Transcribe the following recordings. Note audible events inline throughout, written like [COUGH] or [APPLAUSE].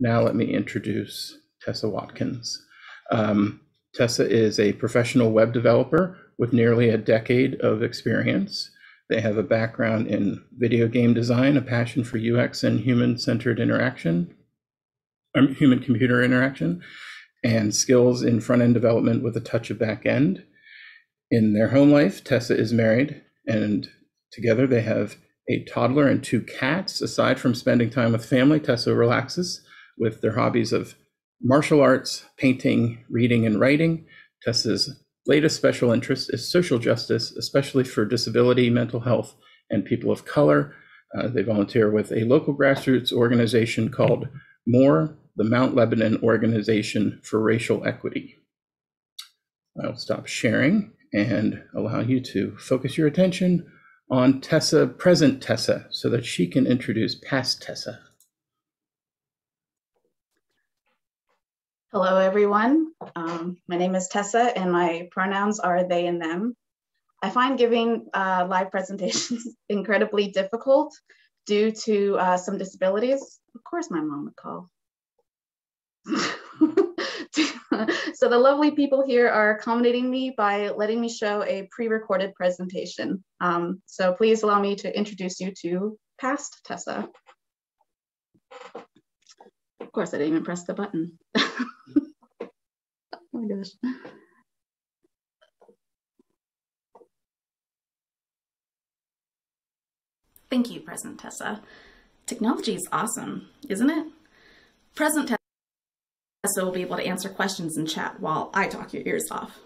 Now let me introduce Tessa Watkins. Um, Tessa is a professional web developer with nearly a decade of experience. They have a background in video game design, a passion for UX and human-centered interaction, um, human-computer interaction, and skills in front-end development with a touch of back-end. In their home life, Tessa is married, and together they have a toddler and two cats. Aside from spending time with family, Tessa relaxes with their hobbies of martial arts, painting, reading, and writing. Tessa's latest special interest is social justice, especially for disability, mental health, and people of color. Uh, they volunteer with a local grassroots organization called MORE, the Mount Lebanon Organization for Racial Equity. I'll stop sharing and allow you to focus your attention on Tessa, present Tessa, so that she can introduce past Tessa. Hello, everyone. Um, my name is Tessa, and my pronouns are they and them. I find giving uh, live presentations [LAUGHS] incredibly difficult due to uh, some disabilities. Of course, my mom would call. [LAUGHS] so the lovely people here are accommodating me by letting me show a pre-recorded presentation. Um, so please allow me to introduce you to past Tessa. Of course, I didn't even press the button. [LAUGHS] Oh gosh. Thank you, Present Tessa. Technology is awesome, isn't it? Present Tessa will be able to answer questions in chat while I talk your ears off.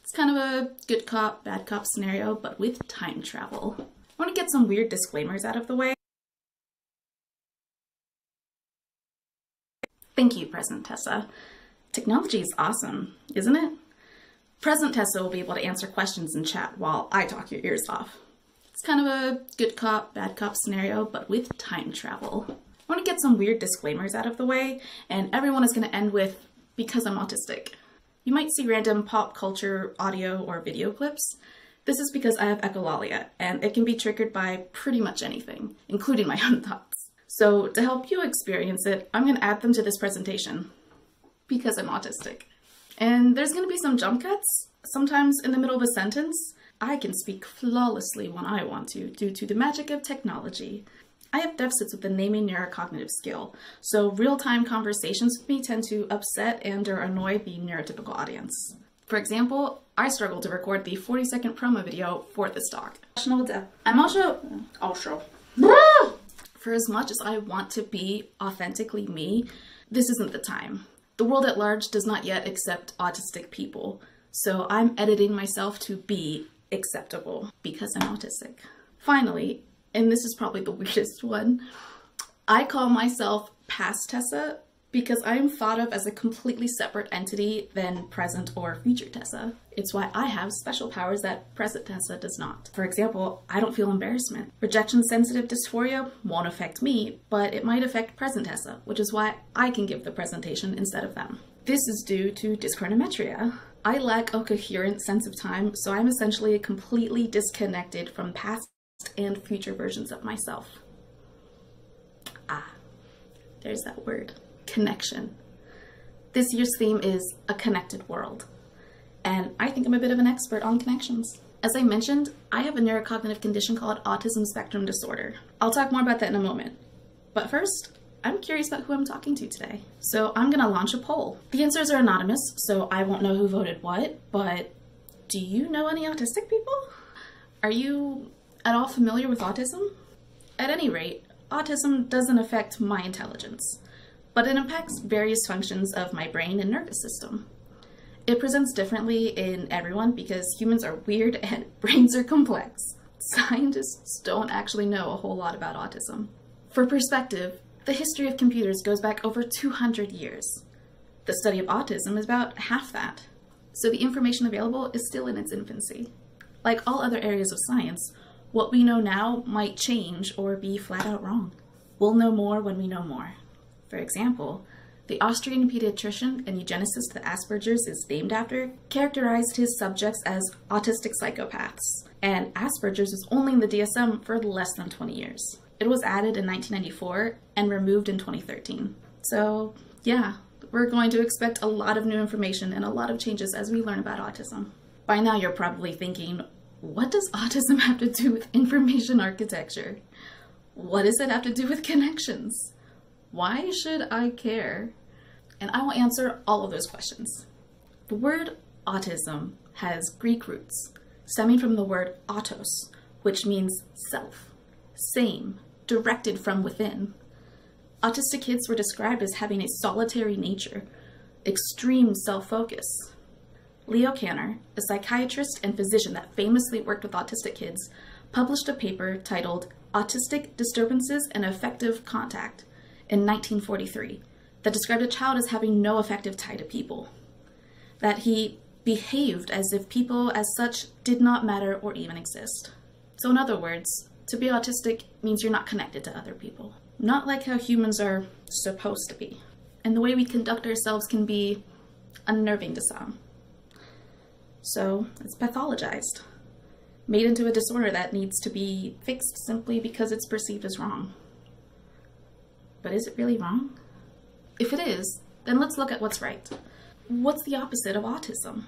It's kind of a good cop, bad cop scenario, but with time travel. I want to get some weird disclaimers out of the way. Thank you, Present Tessa. Technology is awesome, isn't it? Present Tessa will be able to answer questions in chat while I talk your ears off. It's kind of a good cop, bad cop scenario, but with time travel. I want to get some weird disclaimers out of the way, and everyone is going to end with, because I'm autistic. You might see random pop culture audio or video clips. This is because I have echolalia, and it can be triggered by pretty much anything, including my [LAUGHS] own thoughts. So to help you experience it, I'm going to add them to this presentation because I'm autistic. And there's gonna be some jump cuts, sometimes in the middle of a sentence. I can speak flawlessly when I want to due to the magic of technology. I have deficits with the naming neurocognitive skill, so real-time conversations with me tend to upset and or annoy the neurotypical audience. For example, I struggle to record the 40 second promo video for this talk. I'm also, also, for as much as I want to be authentically me, this isn't the time. The world at large does not yet accept autistic people, so I'm editing myself to be acceptable because I'm autistic. Finally, and this is probably the [LAUGHS] weirdest one, I call myself past Tessa because I am thought of as a completely separate entity than present or future Tessa. It's why I have special powers that present Tessa does not. For example, I don't feel embarrassment. Rejection sensitive dysphoria won't affect me, but it might affect present Tessa, which is why I can give the presentation instead of them. This is due to dyschronometria. I lack a coherent sense of time, so I'm essentially completely disconnected from past and future versions of myself. Ah, there's that word connection. This year's theme is a connected world, and I think I'm a bit of an expert on connections. As I mentioned, I have a neurocognitive condition called autism spectrum disorder. I'll talk more about that in a moment. But first, I'm curious about who I'm talking to today. So I'm gonna launch a poll. The answers are anonymous, so I won't know who voted what, but do you know any autistic people? Are you at all familiar with autism? At any rate, autism doesn't affect my intelligence but it impacts various functions of my brain and nervous system. It presents differently in everyone because humans are weird [LAUGHS] and brains are complex. Scientists don't actually know a whole lot about autism. For perspective, the history of computers goes back over 200 years. The study of autism is about half that, so the information available is still in its infancy. Like all other areas of science, what we know now might change or be flat out wrong. We'll know more when we know more. For example, the Austrian pediatrician and eugenicist that Asperger's is named after characterized his subjects as autistic psychopaths, and Asperger's was only in the DSM for less than 20 years. It was added in 1994 and removed in 2013. So, yeah, we're going to expect a lot of new information and a lot of changes as we learn about autism. By now, you're probably thinking, what does autism [LAUGHS] have to do with information architecture? What does it have to do with connections? Why should I care? And I will answer all of those questions. The word autism has Greek roots, stemming from the word autos, which means self, same, directed from within. Autistic kids were described as having a solitary nature, extreme self focus. Leo Kanner, a psychiatrist and physician that famously worked with autistic kids, published a paper titled Autistic Disturbances and Affective Contact in 1943 that described a child as having no effective tie to people. That he behaved as if people as such did not matter or even exist. So, in other words, to be autistic means you're not connected to other people. Not like how humans are supposed to be. And the way we conduct ourselves can be unnerving to some. So, it's pathologized, made into a disorder that needs to be fixed simply because it's perceived as wrong. But is it really wrong? If it is, then let's look at what's right. What's the opposite of autism?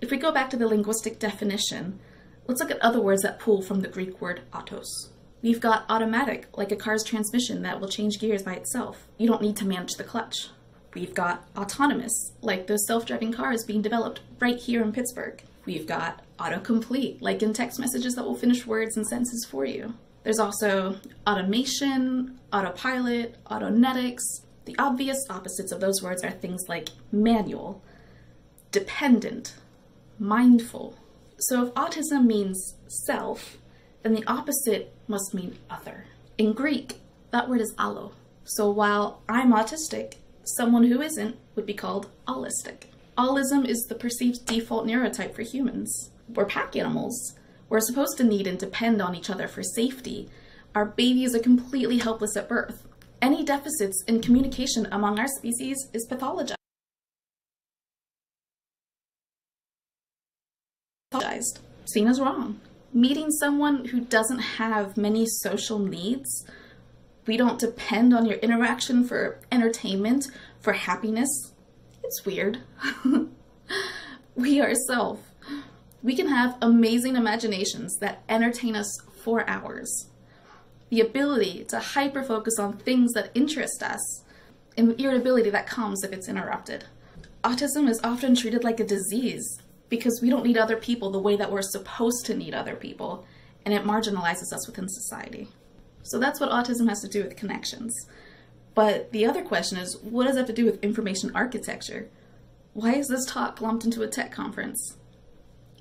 If we go back to the linguistic definition, let's look at other words that pull from the Greek word autos. We've got automatic, like a car's transmission that will change gears by itself. You don't need to manage the clutch. We've got autonomous, like those self driving cars being developed right here in Pittsburgh. We've got autocomplete, like in text messages that will finish words and sentences for you. There's also automation, autopilot, autonetics. The obvious opposites of those words are things like manual, dependent, mindful. So if autism means self, then the opposite must mean other. In Greek, that word is allo. So while I'm autistic, someone who isn't would be called allistic. Allism is the perceived default neurotype for humans. We're pack animals. We're supposed to need and depend on each other for safety. Our babies are completely helpless at birth. Any deficits in communication among our species is pathologized. Seen as wrong. Meeting someone who doesn't have many social needs, we don't depend on your interaction for entertainment, for happiness. It's weird. [LAUGHS] we are self. We can have amazing imaginations that entertain us for hours. The ability to hyper focus on things that interest us, and the irritability that comes if it's interrupted. Autism is often treated like a disease because we don't need other people the way that we're supposed to need other people, and it marginalizes us within society. So that's what autism has to do with connections. But the other question is what does that have to do with information architecture? Why is this talk lumped into a tech conference?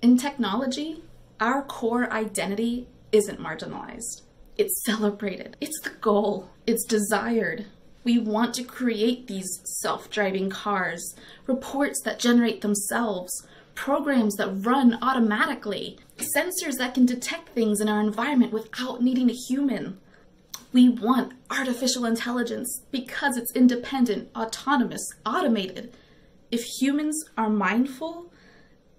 In technology, our core identity isn't marginalized. It's celebrated. It's the goal. It's desired. We want to create these self driving cars, reports that generate themselves, programs that run automatically, sensors that can detect things in our environment without needing a human. We want artificial intelligence because it's independent, autonomous, automated. If humans are mindful,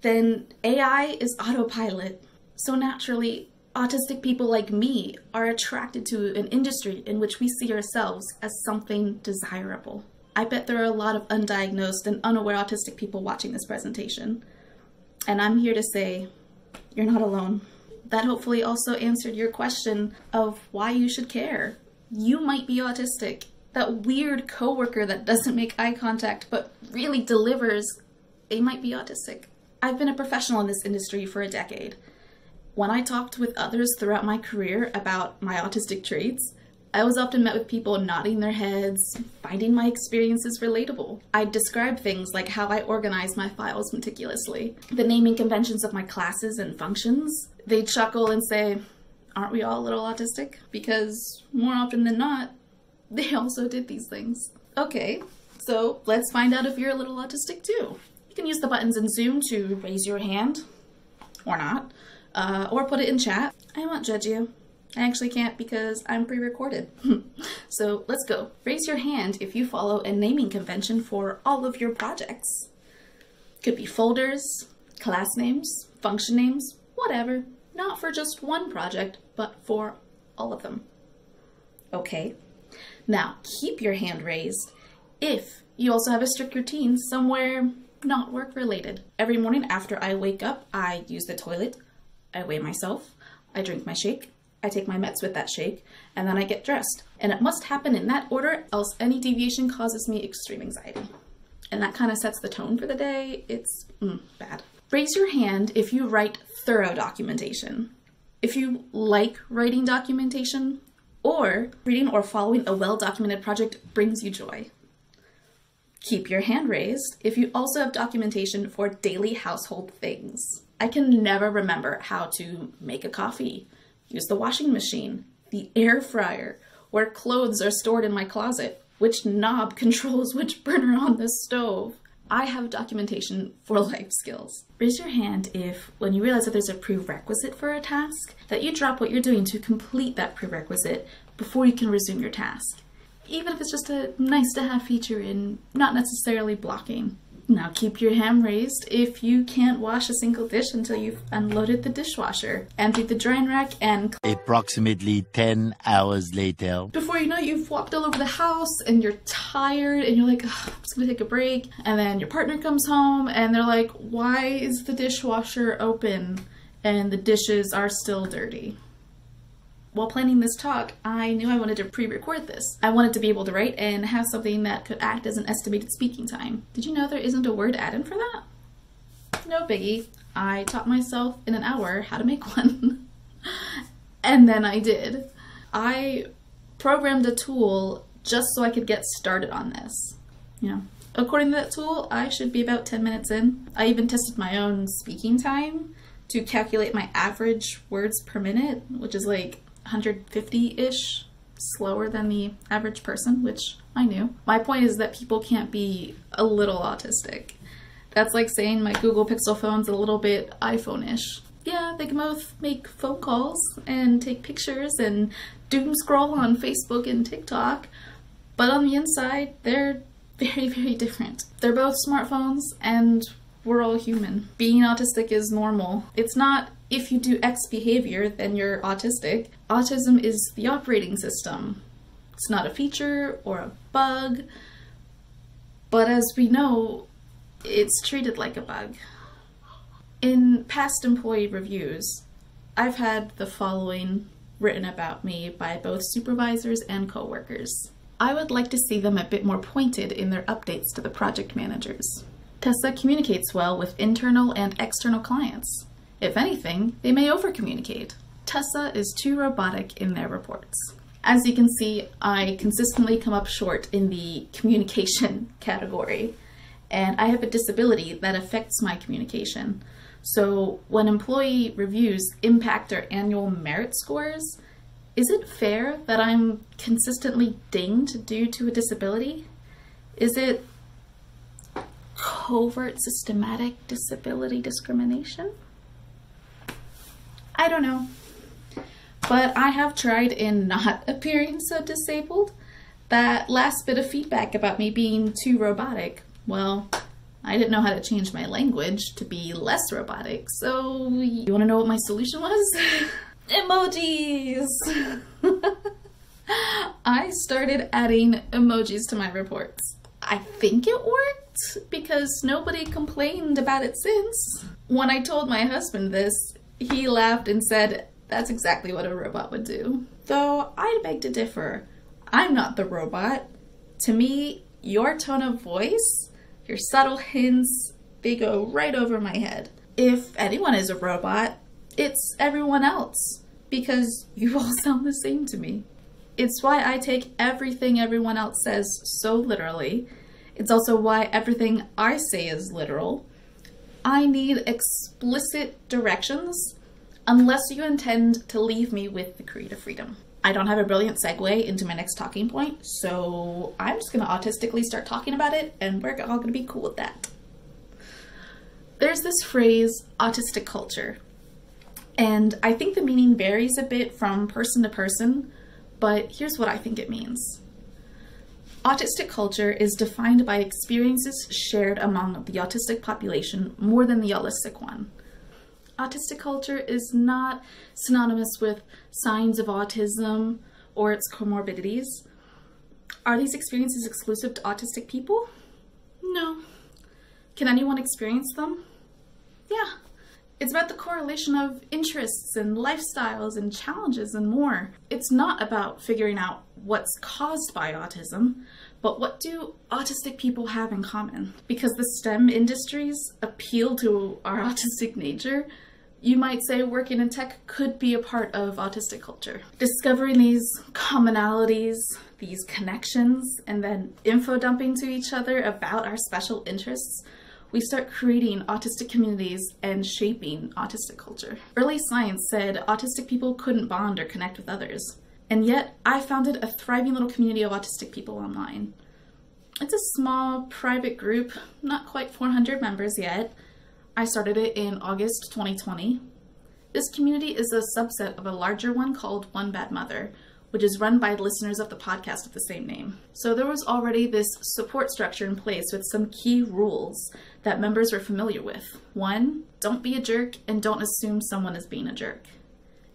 then AI is autopilot. So naturally, autistic people like me are attracted to an industry in which we see ourselves as something desirable. I bet there are a lot of undiagnosed and unaware autistic people watching this presentation. And I'm here to say, you're not alone. That hopefully also answered your question of why you should care. You might be autistic. That weird coworker that doesn't make eye contact but really delivers, they might be autistic. I've been a professional in this industry for a decade. When I talked with others throughout my career about my autistic traits, I was often met with people nodding their heads, finding my experiences relatable. I'd describe things like how I organize my files meticulously, the naming conventions of my classes and functions. They'd chuckle and say, Aren't we all a little autistic? Because more often than not, [LAUGHS] they also did these things. Okay, so let's find out if you're a little autistic too. You can use the buttons in Zoom to raise your hand, or not, uh, or put it in chat. I won't judge you. I actually can't because I'm pre recorded. [LAUGHS] so let's go. Raise your hand if you follow a naming convention for all of your projects. Could be folders, class names, function names, whatever. Not for just one project, but for all of them. Okay. Now keep your hand raised If you also have a strict routine somewhere not work related. Every morning after I wake up, I use the toilet, I weigh myself, I drink my shake, I take my meds with that shake, and then I get dressed. And it must happen in that order, else any deviation causes me extreme anxiety. And that kind of sets the tone for the day. It's mm, bad. Raise your hand if you write thorough documentation. If you like writing documentation, or reading or following a well documented project brings you joy. Keep your hand raised if you also have documentation for daily household things. I can never remember how to make a coffee, use the washing machine, the air fryer, where clothes are stored in my closet, which knob [LAUGHS] controls which burner on the stove. I have documentation for life skills. Raise your hand if, when you realize that there's a prerequisite for a task, that you drop what you're doing to complete that prerequisite before you can resume your task even if it's just a nice to have feature in not necessarily blocking. Now keep your hand raised if you can't wash a single dish until you've unloaded the dishwasher, emptied the drying rack, and approximately 10 hours later. Before you know it, you've walked all over the house and you're tired and you're like, I'm just gonna take a break. And then your partner comes home and they're like, Why is the dishwasher open and the dishes are still dirty? While planning this talk, I knew I wanted to pre-record this. I wanted to be able to write and have something that could act as an estimated speaking time. Did you know there isn't a word add-in for that? No biggie. I taught myself in an hour how to make [LAUGHS] one. and then I did. I programmed a tool just so I could get started on this. You know, according to that tool, I should be about 10 minutes in. I even tested my own speaking time to calculate my average words per minute, which is like 150-ish slower than the average person, which I knew. My point is that people can't be a little autistic. That's like saying my Google Pixel phone's a little bit iPhone-ish. Yeah, they can both make phone calls and take pictures and doom scroll on Facebook and TikTok, but on the inside, they're [LAUGHS] very, very different. They're both smartphones and we're all human. Being autistic is normal. It's not if you do X behavior, then you're autistic. Autism is the operating system. It's not a feature or a bug, but as we know, it's treated like a bug. In past employee reviews, I've had the following written about me by both supervisors and coworkers. I would like to see them a bit more pointed in their updates to the project managers. Tessa communicates well with internal and external clients. If anything, they may overcommunicate. Tessa is too robotic in their reports. As you can see, I consistently come up short in the communication [LAUGHS] category, and I have a disability that affects my communication. So when employee reviews impact our annual merit scores, is it fair that I'm consistently dinged due to a disability? Is it covert systematic disability discrimination? I don't know. But I have tried in [LAUGHS] not appearing so disabled. That last bit of feedback about me being too robotic, well, I didn't know how to change my language to be less robotic. So, you want to know what my solution was? [LAUGHS] Emojis! [LAUGHS] I started adding emojis to my reports. I think it worked because nobody complained about it since. When I told my husband this, he laughed and said, That's exactly what a robot would do. Though I beg to differ. I'm not the robot. To me, your tone of voice, your subtle hints, they go right over my head. If anyone is a robot, it's everyone else because you all [LAUGHS] sound the same to me. It's why I take everything everyone else says so literally. It's also why everything I say is literal. I need explicit directions unless you intend to leave me with the creative freedom. I don't have a brilliant segue into my next talking point, so I'm just gonna autistically start talking about it and we're all gonna be cool with that. There's this phrase, autistic culture, and I think the meaning varies a bit from person to person, but here's what I think it means. Autistic culture is defined by experiences shared among the autistic population more than the allistic one. Autistic culture is not synonymous with signs of autism or its comorbidities. Are these experiences exclusive to autistic people? No. Can anyone experience them? Yeah. It's about the correlation of interests and lifestyles and challenges and more. It's not about figuring out what's caused by autism, but what do autistic people have in common? Because the STEM industries appeal to our [LAUGHS] autistic nature, you might say working in tech could be a part of autistic culture. Discovering these commonalities, these connections, and then info dumping to each other about our special interests, we start creating autistic communities and shaping autistic culture. Early science said autistic people couldn't bond or connect with others, and yet I founded a thriving little community of autistic people online. It's a small private group, not quite 400 members yet, I started it in August 2020. This community is a subset of a larger one called One Bad Mother, which is run by listeners of the podcast of the same name. So there was already this support structure in place with some key rules that members were familiar with. One, don't be a jerk and don't assume someone is being a jerk.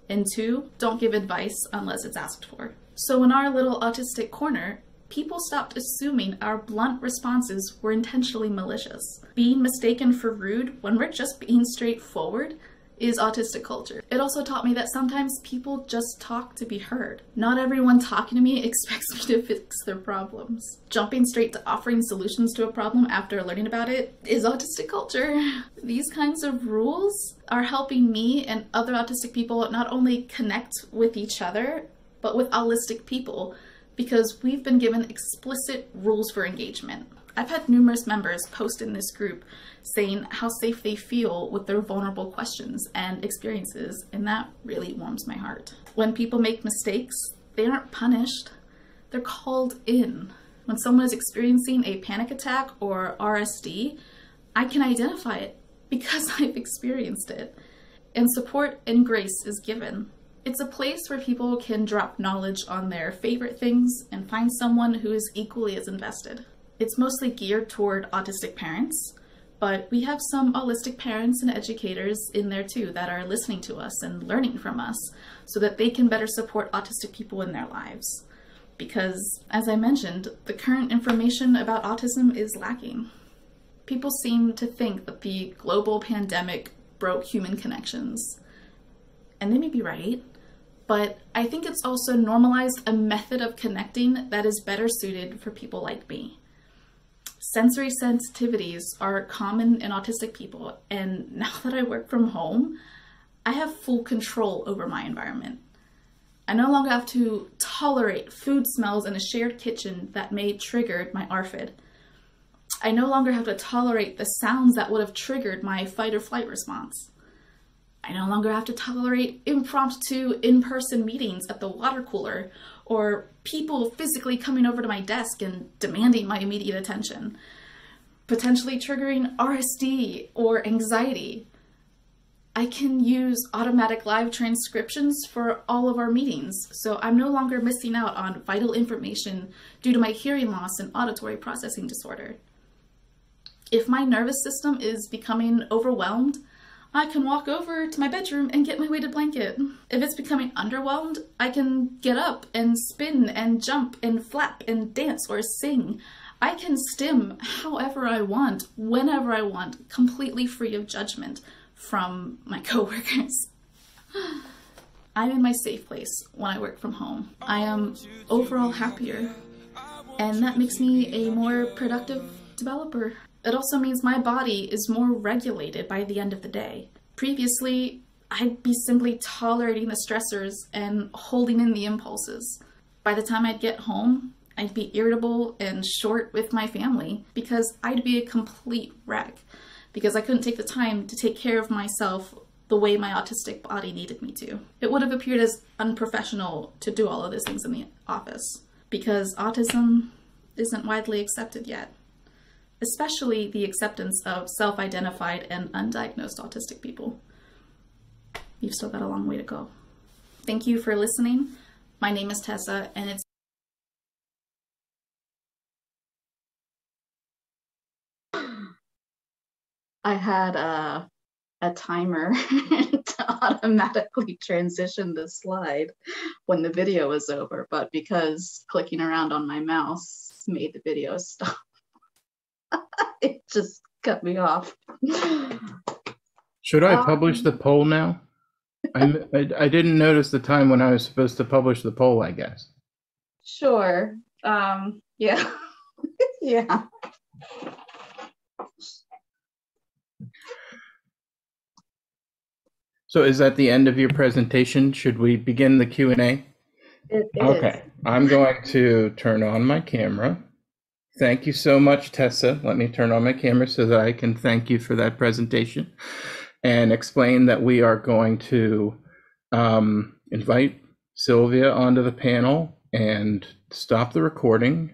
And two, don't give advice unless it's asked for. So in our little autistic corner, people stopped assuming our blunt responses were intentionally malicious. Being mistaken for rude when we're just being straightforward is autistic culture. It also taught me that sometimes people just talk to be heard. Not everyone talking to me [LAUGHS] expects me to fix their problems. Jumping straight to offering solutions to a problem after learning about it is autistic culture. [LAUGHS] These kinds of rules are helping me and other autistic people not only connect with each other, but with allistic people because we've been given explicit rules for engagement. I've had numerous members post in this group saying how safe they feel with their vulnerable questions and experiences, and that really warms my heart. When people make mistakes, they aren't punished, they're called in. When someone is experiencing a panic attack or RSD, I can identify it because [LAUGHS] I've experienced it, and support and grace is given. It's a place where people can drop knowledge on their favorite things and find someone who is equally as invested. It's mostly geared toward autistic parents, but we have some autistic parents and educators in there too that are listening to us and learning from us so that they can better support autistic people in their lives. Because, as I mentioned, the current information about autism is lacking. People seem to think that the global pandemic broke human connections. And they may be right, but I think it's also normalized a method of connecting that is better suited for people like me. Sensory sensitivities are common in autistic people, and [LAUGHS] now that I work from home, I have full control over my environment. I no longer have to tolerate food smells in a shared kitchen that may trigger my ARFID. I no longer have to tolerate the sounds that would have triggered my fight or flight response. I no longer have to tolerate impromptu in person meetings at the water cooler or people physically coming over to my desk and demanding my immediate attention, potentially triggering RSD or anxiety. I can use automatic live transcriptions for all of our meetings, so I'm no longer missing out on vital information due to my hearing loss and auditory processing disorder. If my nervous system is becoming overwhelmed, I can walk over to my bedroom and get my weighted blanket. If it's becoming underwhelmed, I can get up and spin and jump and flap and dance or sing. I can stim however I want, whenever I want, completely free of judgment from my [LAUGHS] coworkers. I'm in my safe place when I work from home. I am overall happier, and that makes me a more productive developer. It also means my body is more regulated by the end of the day. Previously, I'd be simply tolerating the stressors and holding in the impulses. By the time I'd get home, I'd be irritable and short with my family because I'd be a complete wreck because I couldn't take the time to take care of myself the way my autistic body needed me to. It would have appeared as unprofessional to do all of these things in the office because autism isn't widely accepted yet especially the acceptance of self identified and undiagnosed autistic people. You've still got a long way to go. Thank you for listening. My name is Tessa, and it's I had uh, a timer [LAUGHS] to automatically transition the slide when the video was over, but because clicking around on my mouse made the video [LAUGHS] stop, [LAUGHS] it just cut me off. Should I publish Um, the poll now? I, I, I didn't notice the time when I was supposed to publish the poll, I guess. Sure. Um, yeah. [LAUGHS] yeah. So is that the end of your presentation? Should we begin the Q and A? It is. Okay, I'm going to turn on my camera. Thank you so much, Tessa. Let me turn on my camera so that I can thank you for that presentation and explain that we are going to um, invite Sylvia onto the panel and stop the recording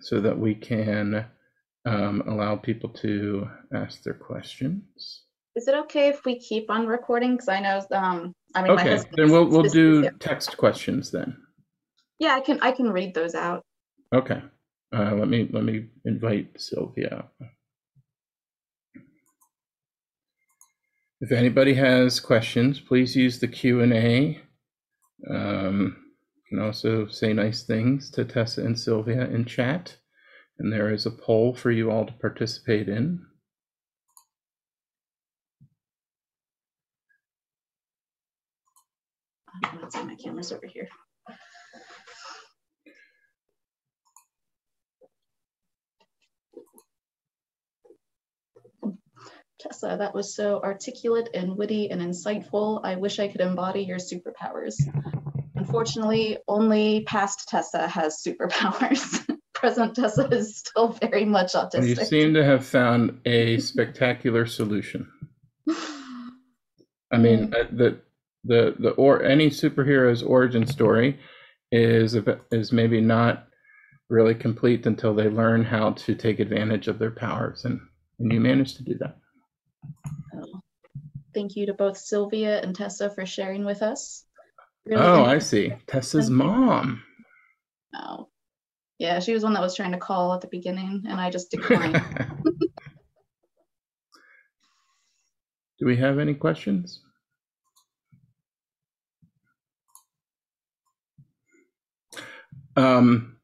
so that we can um, allow people to ask their questions. Is it okay if we keep on recording? Because I know, um, I mean, my Okay, husband. then we'll, we'll do text questions then. Yeah, I can. I can read those out. Okay, uh, let me, let me invite Sylvia. If anybody has questions, please use the Q and A. Um, you can also say nice things to Tessa and Sylvia in chat. And there is a poll for you all to participate in. Um, Let's see, my camera's over here. Tessa, that was so articulate and witty and insightful. I wish I could embody your superpowers. Unfortunately, only past Tessa has superpowers. [LAUGHS] Present Tessa is still very much And you seem to have found a spectacular solution. I mean, uh, the the the or any superhero's origin story is is maybe not really complete until they learn how to take advantage of their powers, and and you managed to do that. Thank you to both Sylvia and Tessa for sharing with us. Really Oh, I see. Tessa's mom. Oh. Yeah, she was one that was trying to call at the beginning and I just [LAUGHS] declined. Do we have any questions? Um,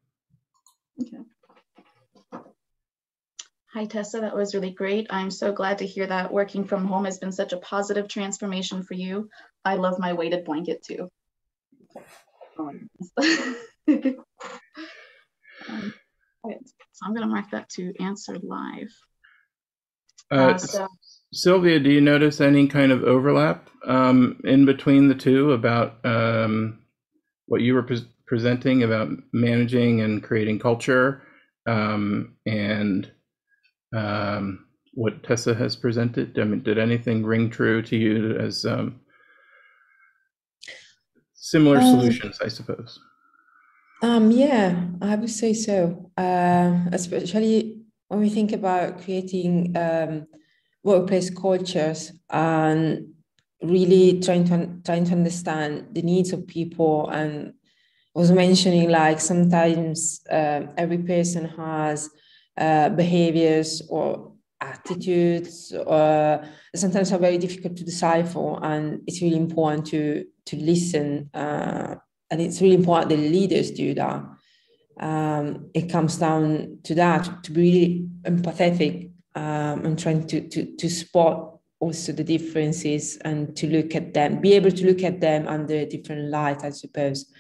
Hi, Tessa. That was really great. I'm so glad to hear that working from home has been such a positive transformation for you. I love my weighted blanket too. Um, [LAUGHS] um, so I'm going to mark that to answer live. uh, Uh, so, Sylvia, do you notice any kind of overlap um, in between the two about um, what you were pres presenting about managing and creating culture um, and um, what Tessa has presented? I mean, did anything ring true to you as um, similar Um, solutions, I suppose? Um, yeah, I would say so. Uh, especially when we think about creating um, workplace cultures and really trying to trying to understand the needs of people. And was mentioning like sometimes uh, every person has uh, behaviors or attitudes or sometimes are very difficult to decipher, and it's really important to to listen. Uh, and it's really important that leaders do that. Um, it comes down to that to be really empathetic um, and trying to, to to spot also the differences and to look at them, be able to look at them under a different light, I suppose,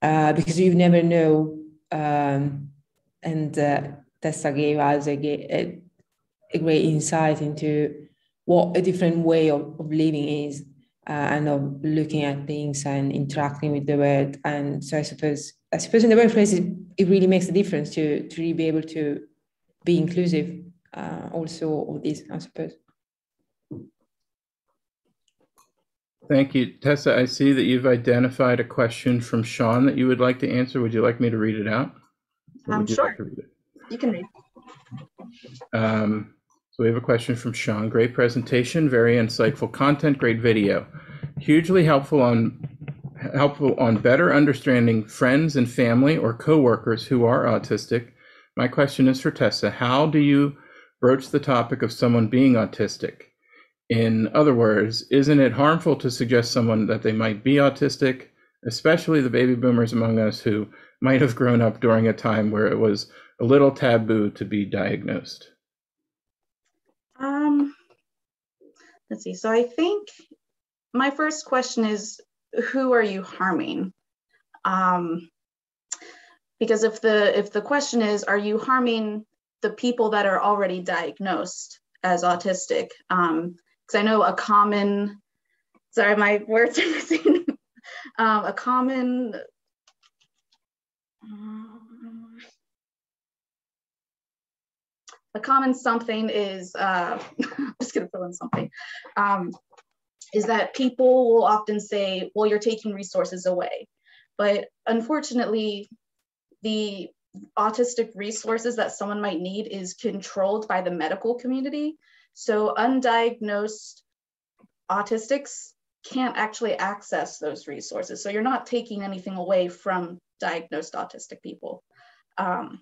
uh, because you never know. Um, and uh, Tessa gave us a, a, a great insight into what a different way of, of living is uh, and of looking at things and interacting with the world. And so I suppose I suppose in the workplace it, it really makes a difference to to really be able to be inclusive uh, also of this, I suppose. Thank you. Tessa, I see that you've identified a question from Sean that you would like to answer. Would you like me to read it out? Or Um, sure. like to read it? You can read. Um, so we have a question from Sean. Great presentation, very insightful content, great video. Hugely helpful on helpful on better understanding friends and family or coworkers who are autistic. My question is for Tessa. How do you broach the topic of someone being autistic? In other words, isn't it harmful to suggest someone that they might be autistic, especially the baby boomers among us who might have grown up during a time where it was a little taboo to be diagnosed? Um, let's see. So I think my first question is, who are you harming? Um, because if the if the question is, are you harming the people that are already diagnosed as autistic? Um, because I know a common, sorry, my words are [LAUGHS] missing. um, a common. A common something is uh, [LAUGHS] I'm just gonna fill in something. Um, is that people will often say, well, you're taking resources away. But unfortunately, the autistic resources that someone might need is controlled by the medical community. So undiagnosed autistics can't actually access those resources. So you're not taking anything away from diagnosed autistic people. Um,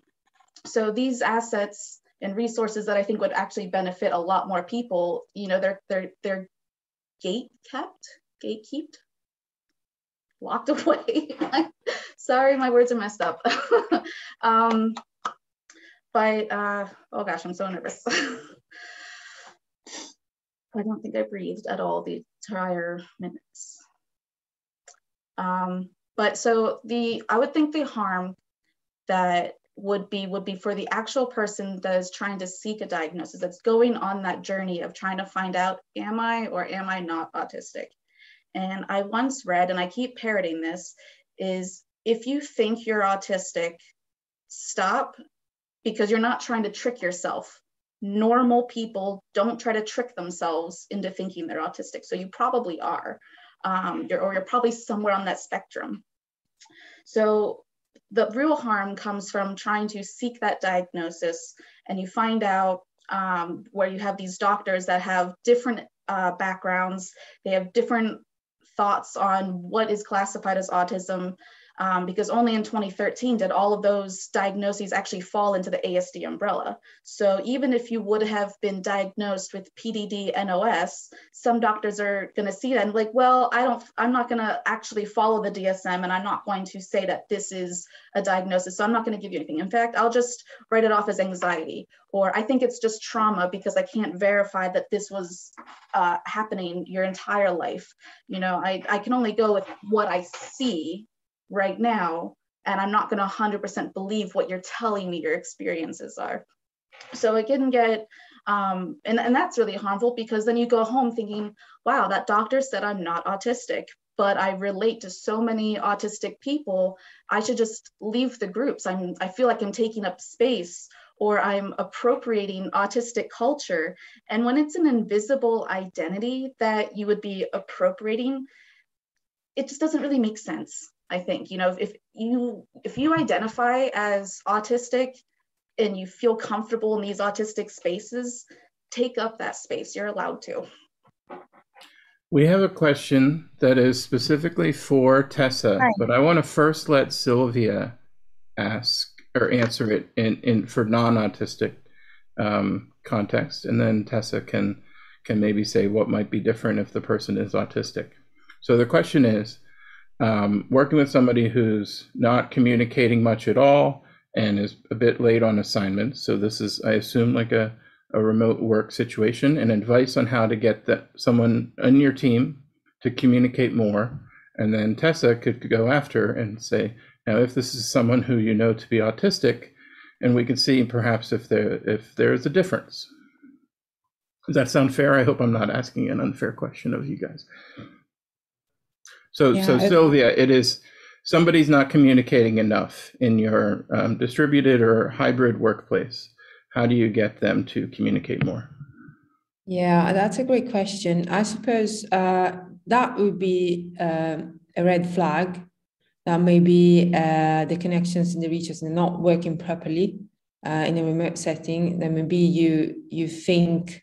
so these assets and resources that I think would actually benefit a lot more people, you know, they're they're they're gate kept, gate kept, locked [LAUGHS] away. [LAUGHS] Sorry, my words are messed up. [LAUGHS] um, but uh, oh gosh, I'm so nervous. I don't think I breathed at all the entire minutes. Um, but so the I would think the harm that would be would be for the actual person that is trying to seek a diagnosis that's going on that journey of trying to find out am i or am i not autistic? And i once read and i keep parroting this is if you think you're autistic stop because you're not trying to trick yourself. Normal people don't try to trick themselves into thinking they're autistic so you probably are um, you're, or you're probably somewhere on that spectrum. So the real harm comes from trying to seek that diagnosis and you find out um, where you have these doctors that have different uh, backgrounds, they have different thoughts on what is classified as autism, um, because only in 2013 did all of those diagnoses actually fall into the ASD umbrella. So even if you would have been diagnosed with PDD NOS, some doctors are going to see that and like, well, I don't, I'm not going to actually follow the DSM and I'm not going to say that this is a diagnosis. So I'm not going to give you anything. In fact, I'll just write it off as anxiety, or I think it's just trauma because I can't verify that this was uh, happening your entire life. You know, I, I can only go with what I see right now and i'm not going to 100% believe what you're telling me your experiences are. So it can get um, and, and that's really harmful because then you go home thinking wow that doctor said i'm not autistic but i relate to so many autistic people. I should just leave the groups. I'm i feel like i'm taking up space or i'm appropriating autistic culture. And when it's an invisible identity that you would be appropriating it just doesn't really make sense I think you know if you if you identify as autistic and you feel comfortable in these autistic spaces, take up that space. You're allowed to. We have a question that is specifically for Tessa, Hi. but I want to first let Sylvia ask or answer it in, in for non-autistic um, context, and then Tessa can can maybe say what might be different if the person is autistic. So the question is um, working with somebody who's not communicating much at all and is a bit late on assignments. So this is, I assume, like a, a remote work situation and advice on how to get that someone on your team to communicate more. And then Tessa could go after and say, now, if this is someone who you know to be autistic, and we can see perhaps if there if there is a difference. Does that sound fair? I hope I'm not asking an unfair question of you guys. So, yeah, so Sylvia, it is somebody's not communicating enough in your um, distributed or hybrid workplace. How do you get them to communicate more? Yeah, that's a great question. I suppose uh, that would be uh, a red flag that maybe uh, the connections in the regions are not working properly uh, in a remote setting. Then maybe you you think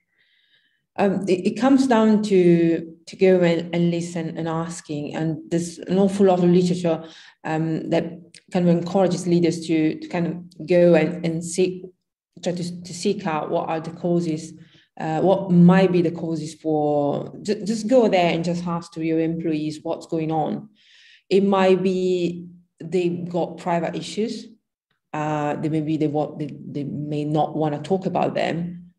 um, it, it, comes down to to go and, and, listen and asking. And there's an awful lot of literature um, that kind of encourages leaders to, to kind of go and, and seek try to, to seek out what are the causes uh, what might be the causes for just, just go there and just ask to your employees what's going on. It might be they've got private issues uh, they maybe they want they, they may not want to talk about them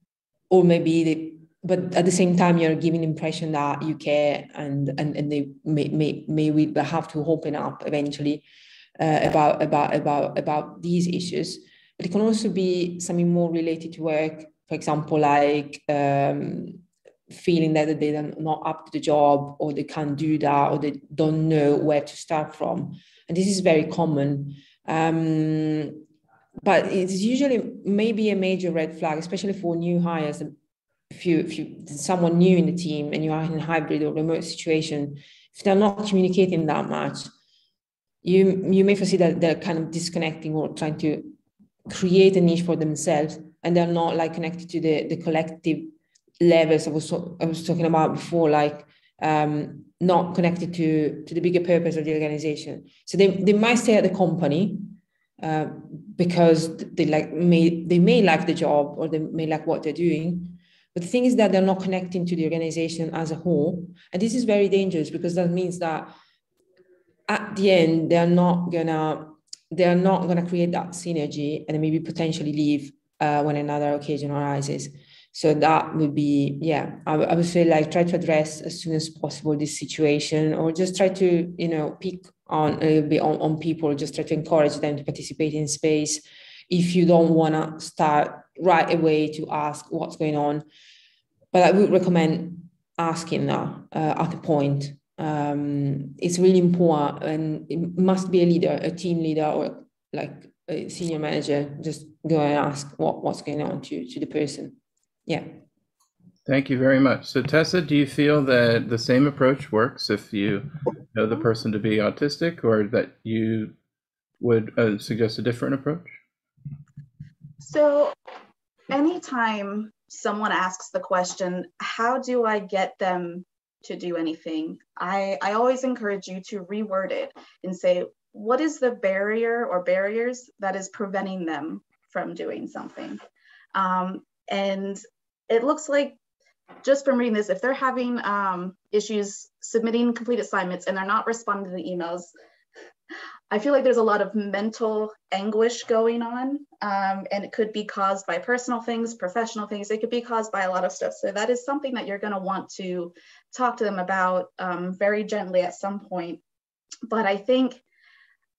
or maybe they but at the same time you're giving impression that you care and and, and they may, may may we have to open up eventually uh, about about about about these issues but it can also be something more related to work for example, like um, feeling that they're not up to the job or they can't do that or they don't know where to start from. And this is very common. Um, but it's usually maybe a major red flag, especially for new hires. If you, if you someone new in the team and you are in a hybrid or remote situation, if they're not communicating that much, you you may foresee that they're kind of disconnecting or trying to create a niche for themselves and they're not like connected to the the collective levels I was I was talking about before, like um, not connected to to the bigger purpose of the organization. So they they might stay at the company uh, because they like may they may like the job or they may like what they're doing. But the thing is that they're not connecting to the organization as a whole, and this is very dangerous because that means that at the end they're not gonna they're not gonna create that synergy and maybe potentially leave uh, when another occasion arises. So that would be, yeah, I, would say like try to address as soon as possible this situation or just try to, you know, pick on a bit on, on people, just try to encourage them to participate in space. If you don't want to start right away to ask what's going on, but I would recommend asking now uh, at the point. Um, it's really important and it must be a leader, a team leader or like a senior manager just go and ask what, what's going on to, to the person. Yeah. Thank you very much. So Tessa, do you feel that the same approach works if you know the person to be autistic or that you would uh, suggest a different approach? So anytime someone asks the question, how do I get them to do anything? I, I always encourage you to reword it and say, what is the barrier or barriers that is preventing them from doing something? Um, and it looks like just from reading this, if they're having um, issues submitting complete assignments and they're not responding to the emails, I feel like there's a lot of mental anguish going on, um, and it could be caused by personal things, professional things. It could be caused by a lot of stuff. So that is something that you're going to want to talk to them about um, very gently at some point. But I think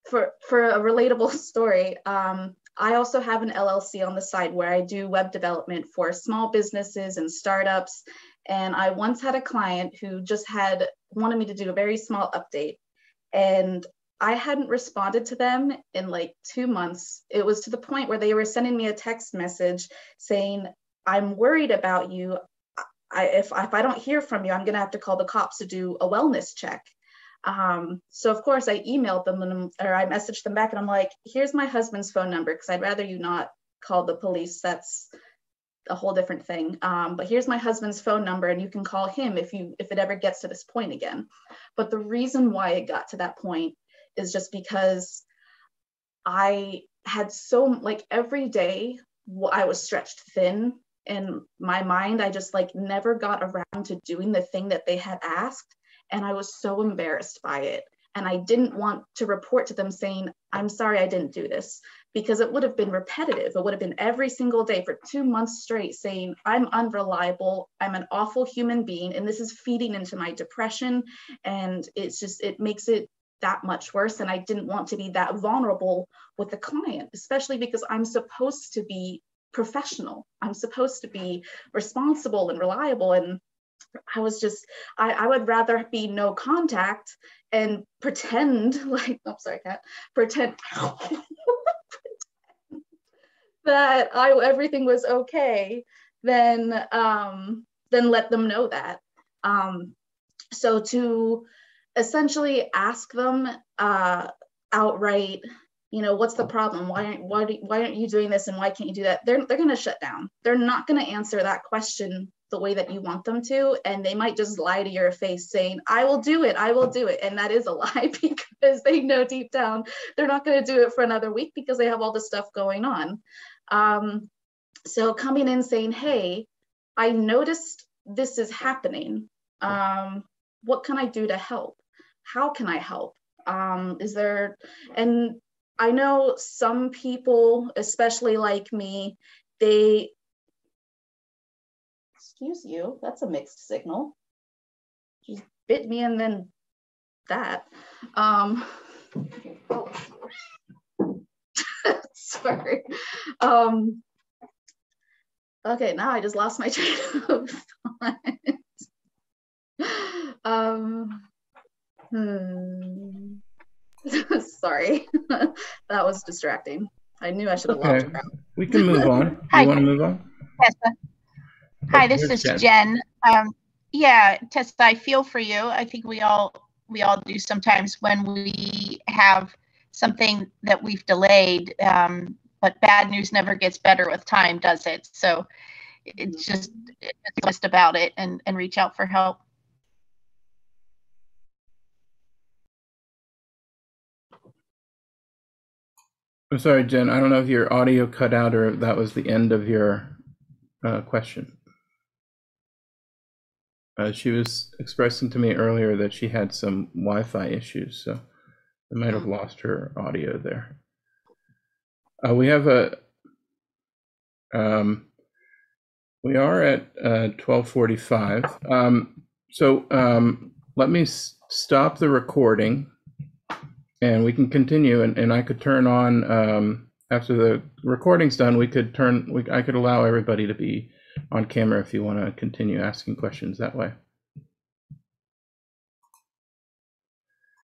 for for a relatable [LAUGHS] story, um, I also have an LLC on the side where I do web development for small businesses and startups. And I once had a client who just had wanted me to do a very small update. And I hadn't responded to them in like two months. It was to the point where they were sending me a text message saying, I'm worried about you. I, if, if I don't hear from you, I'm going to have to call the cops to do a wellness check. Um, so of course I emailed them and, or I messaged them back and I'm like, here's my husband's phone number because I'd rather you not call the police. That's a whole different thing. Um, but here's my husband's phone number and you can call him if you if it ever gets to this point again. But the reason why it got to that point is just because I had so like every day I was stretched thin in my mind. I just like never got around to doing the thing that they had asked. And I was so embarrassed by it. And I didn't want to report to them saying, I'm sorry I didn't do this, because it would have been repetitive. It would have been every single day for two months straight saying, I'm unreliable, I'm an awful human being, and this is feeding into my depression. And it's just, it makes it that much worse. And I didn't want to be that vulnerable with the client, especially because I'm supposed to be professional. I'm supposed to be responsible and reliable. And I was just, I, I would rather be no contact and pretend [LAUGHS] like, I'm oh, sorry, cat, pretend [LAUGHS] that I everything was okay than um, then let them know that. Um, so to essentially ask them uh, outright, you know, what's the problem? Why aren't why, why aren't you doing this and why can't you do that? They're they're going to shut down. They're not going to answer that question the way that you want them to and they might just lie to your face saying i will do it i will do it and that is a [LAUGHS] lie [LAUGHS] because they know deep down they're not going to do it for another week because they have all this stuff going on um, so coming in saying hey I noticed this is happening. Um, what can I do to help? How can I help? Um, is there, and I know some people, especially like me, they, excuse you, that's a mixed signal. Just bit me and then that. Um, oh. [LAUGHS] sorry. Um, okay, now I just lost my [LAUGHS] train of thought. um, hmm. [LAUGHS] sorry, [LAUGHS] that was distracting. I knew I should have Okay, logged out. we can move on. [LAUGHS] Hi. You want to move on? Tessa. Hi, this Here's is Jen. Um, yeah, Tessa, I feel for you. I think we all we all do sometimes when we have something that we've delayed. Um, but bad news never gets better with time, does it? So it's just it's just about it and and reach out for help. I'm sorry, Jen. I don't know if your audio cut out or if that was the end of your uh, question. Uh, she was expressing to me earlier that she had some Wi-Fi issues, so I might have lost her audio there. Uh, we have a. Um, we are at uh, 12:45. Um, so um, let me s- stop the recording and we can continue and, and i could turn on um, after the recording's done we could turn we, i could allow everybody to be on camera if you want to continue asking questions that way